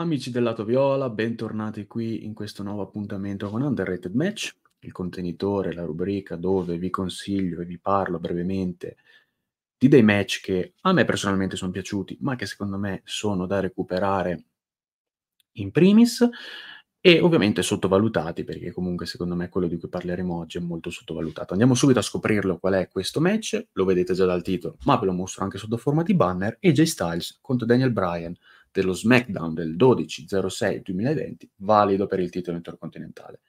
Amici del lato viola, bentornati qui in questo nuovo appuntamento con Underrated Match, il contenitore, la rubrica dove vi consiglio e vi parlo brevemente di dei match che a me personalmente sono piaciuti, ma che secondo me sono da recuperare in primis e ovviamente sottovalutati, perché comunque secondo me quello di cui parleremo oggi è molto sottovalutato. Andiamo subito a scoprirlo qual è questo match, lo vedete già dal titolo, ma ve lo mostro anche sotto forma di banner, AJ Styles contro Daniel Bryan dello SmackDown del 12-06-2020, valido per il titolo intercontinentale.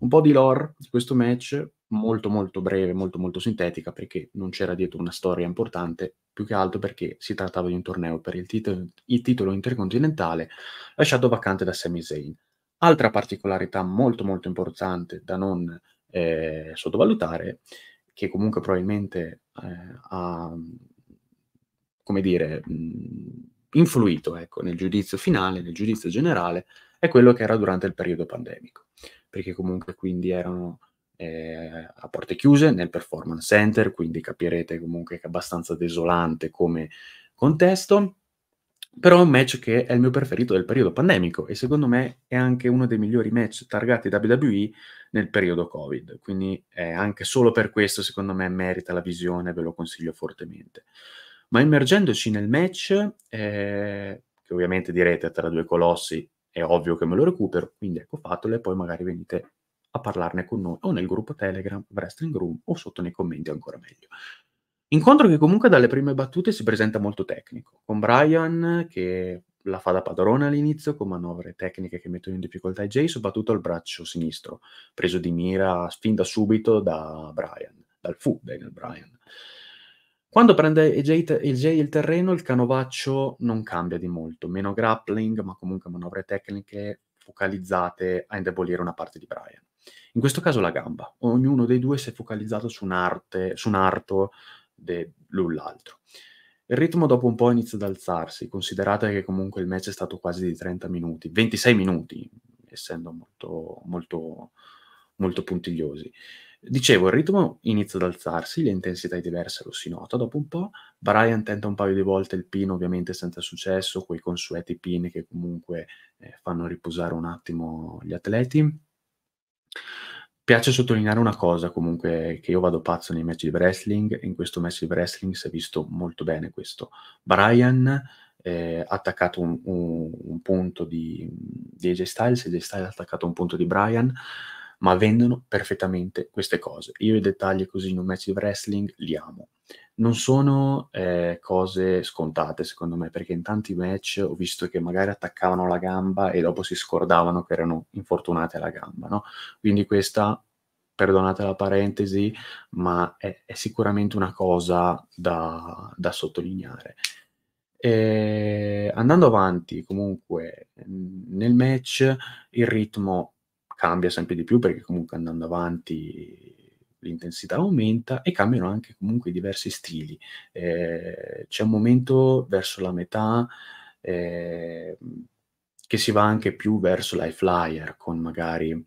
Un po' di lore di questo match, molto molto breve, molto molto sintetica, perché non c'era dietro una storia importante, più che altro perché si trattava di un torneo per il titolo, il titolo intercontinentale lasciato vacante da Sami Zayn. Altra particolarità molto molto importante da non eh, sottovalutare, che comunque probabilmente eh, ha, come dire, mh, influito ecco, nel giudizio finale, nel giudizio generale, è quello che era durante il periodo pandemico, perché comunque quindi erano eh, a porte chiuse nel performance center, quindi capirete comunque che è abbastanza desolante come contesto, però è un match che è il mio preferito del periodo pandemico e secondo me è anche uno dei migliori match targati WWE nel periodo Covid, quindi eh, anche solo per questo secondo me merita la visione, ve lo consiglio fortemente. Ma immergendoci nel match, eh, che ovviamente direte tra due colossi è ovvio che me lo recupero, quindi ecco fatelo e poi magari venite a parlarne con noi o nel gruppo Telegram, Wrestling Room o sotto nei commenti ancora meglio. Incontro che comunque dalle prime battute si presenta molto tecnico, con Brian che la fa da padrone all'inizio con manovre tecniche che mettono in difficoltà Jay, soprattutto il braccio sinistro, preso di mira fin da subito da Brian, dal fu Daniel Bryan. Quando prende EJ, EJ il terreno, il canovaccio non cambia di molto, meno grappling, ma comunque manovre tecniche focalizzate a indebolire una parte di Brian. In questo caso la gamba. Ognuno dei due si è focalizzato su, un'arte, su un arto dell'un l'altro. Il ritmo dopo un po' inizia ad alzarsi, considerate che comunque il match è stato quasi di 30 minuti, 26 minuti, essendo molto, molto, molto puntigliosi. Dicevo, il ritmo inizia ad alzarsi, l'intensità è diversa, lo si nota dopo un po'. Brian tenta un paio di volte il pin, ovviamente senza successo, quei consueti pin che comunque eh, fanno riposare un attimo gli atleti. Piace sottolineare una cosa comunque, che io vado pazzo nei match di wrestling, in questo match di wrestling si è visto molto bene questo. Brian eh, attaccato un, un, un punto di, di AJ Styles, AJ Styles ha attaccato un punto di Brian, ma vendono perfettamente queste cose. Io i dettagli così in un match di wrestling li amo. Non sono eh, cose scontate, secondo me, perché in tanti match ho visto che magari attaccavano la gamba e dopo si scordavano che erano infortunate alla gamba, no? Quindi questa, perdonate la parentesi, ma è, è sicuramente una cosa da, da sottolineare. E andando avanti, comunque, nel match il ritmo cambia sempre di più perché comunque andando avanti l'intensità aumenta e cambiano anche comunque diversi stili. Eh, c'è un momento verso la metà eh, che si va anche più verso l'high flyer con magari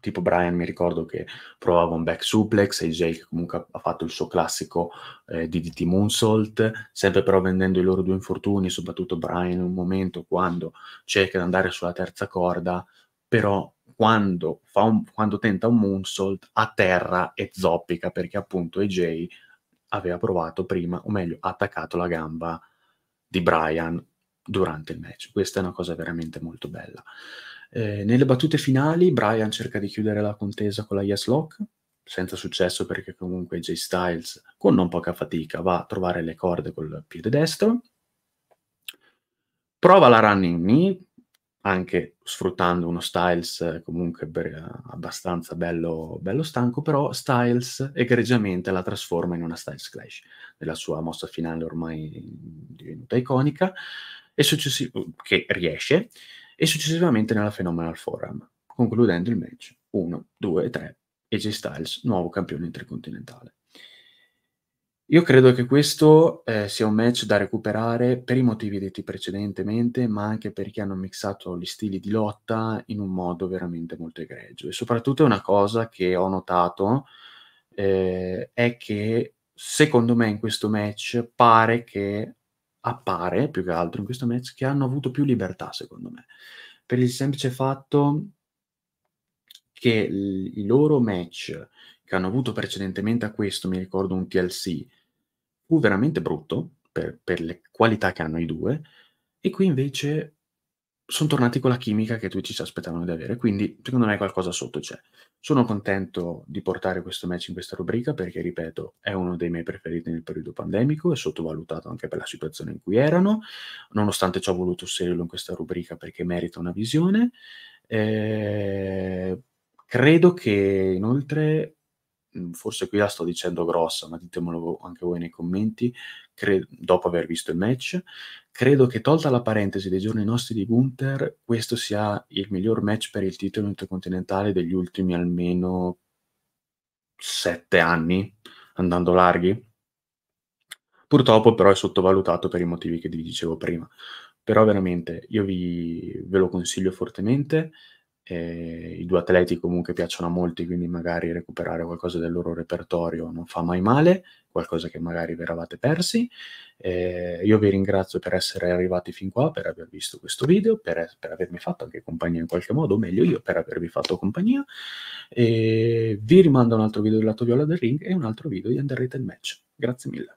tipo Brian mi ricordo che provava un back suplex e Jay che comunque ha fatto il suo classico eh, DDT Moonsault, sempre però vendendo i loro due infortuni, soprattutto Brian in un momento quando cerca di andare sulla terza corda però quando, un, quando tenta un moonsault a terra e zoppica perché appunto AJ aveva provato prima, o meglio, ha attaccato la gamba di Brian durante il match. Questa è una cosa veramente molto bella. Eh, nelle battute finali Brian cerca di chiudere la contesa con la Yes Lock, senza successo perché comunque J Styles con non poca fatica va a trovare le corde col piede destro. Prova la running knee, anche sfruttando uno Styles eh, comunque per, uh, abbastanza bello, bello, stanco, però Styles egregiamente la trasforma in una Styles Clash, nella sua mossa finale ormai divenuta iconica, successi- che riesce, e successivamente nella Phenomenal Forum, concludendo il match 1, 2 3, AJ Styles, nuovo campione intercontinentale. Io credo che questo, ehm, sia un match da recuperare per i motivi detti precedentemente, ma anche perché hanno mixato gli stili di lotta in un modo veramente molto egregio. E soprattutto una cosa che ho notato, ehm, è che secondo me in questo match pare che appare, più che altro in questo match, che hanno avuto più libertà secondo me, per il semplice fatto che i loro match che hanno avuto precedentemente a questo, mi ricordo un TLC, fu veramente brutto per per le qualità che hanno i 2, e qui invece son tornati con la chimica che tutti si aspettavano di avere, quindi secondo me qualcosa sotto c'è. Sono contento di portare questo match in questa rubrica perché, ripeto, è uno dei miei preferiti nel periodo pandemico, è sottovalutato anche per la situazione in cui erano, nonostante ciò ho voluto inserirlo in questa rubrica perché merita una visione. Ehm, credo che inoltre mhmm, forse qui la sto dicendo grossa, ma ditemelo anche voi nei commenti, cre dopo aver visto il match, credo che tolta la parentesi dei giorni nostri di Gunther, questo sia il miglior match per il titolo intercontinentale degli ultimi almeno 7 anni, andando larghi. Purtroppo però è sottovalutato per i motivi che vi dicevo prima. Però veramente io vi ve lo consiglio fortemente. Ehm, i 2 atleti comunque piacciono a molti, quindi magari recuperare qualcosa del loro repertorio non fa mai male, qualcosa che magari vi eravate persi. Ehm, io vi ringrazio per essere arrivati fin qua, per aver visto questo video, per per avermi fatto anche compagnia in qualche modo, o meglio io per avervi fatto compagnia. Ehm, vi rimando un altro video del lato viola del ring e un altro video di Underrated Match. Grazie mille.